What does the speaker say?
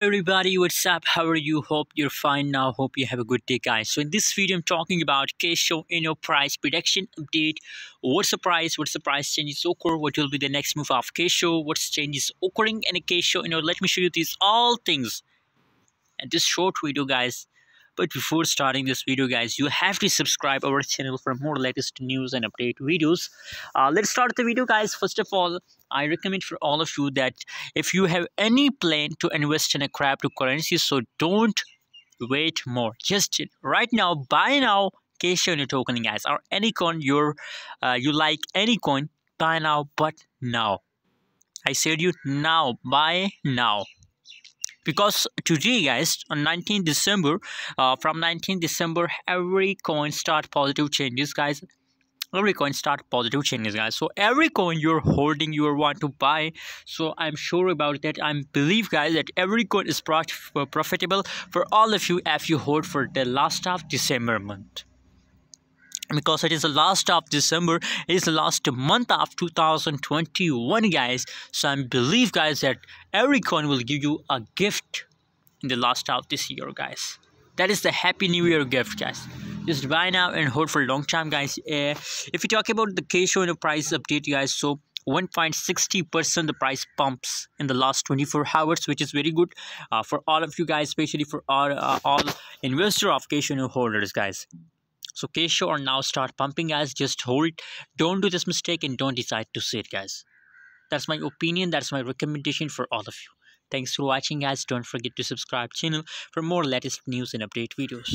everybody what's up? How are you? Hope you're fine now. Hope you have a good day guys. So in this video i'm talking about Kishu Inu price prediction update. What's the price? What's the price changes occur? What will be the next move of Kishu what's changes occurring in Kishu you know let me show you these all things and this short video guys but before starting this video guys you have to subscribe our channel for more latest news and update videos. Uh, let's start the video guys. First of all i recommend for all of you that if you have any plan to invest in a cryptocurrency so don't wait more. Just right now buy now Kishu Inu token guys or any coin uh, you like any coin buy now but now. I said you now buy now because today guys on 19 december uh, from 19 december every coin start positive changes guys. Every coin start positive changes guys. So every coin you're holding you want to buy. So i'm sure about that. I believe guys that every coin is profitable for all of you if you hold for the last of december month because it is the last of December, it is the last month of 2021 guys. So I believe guys that every coin will give you a gift in the last of this year guys. That is the happy new year gift guys. Just buy now and hold for a long time guys. Uh, if you talk about the Kishu and the price update guys so 1.60% the price pumps in the last 24 hours which is very good uh, for all of you guys especially for all, uh, all investor of Kishu holders guys so Kishu or now start pumping guys. Just hold. Don't do this mistake and don't decide to sit guys. That's my opinion. That's my recommendation for all of you. Thanks for watching guys. Don't forget to subscribe channel for more latest news and update videos.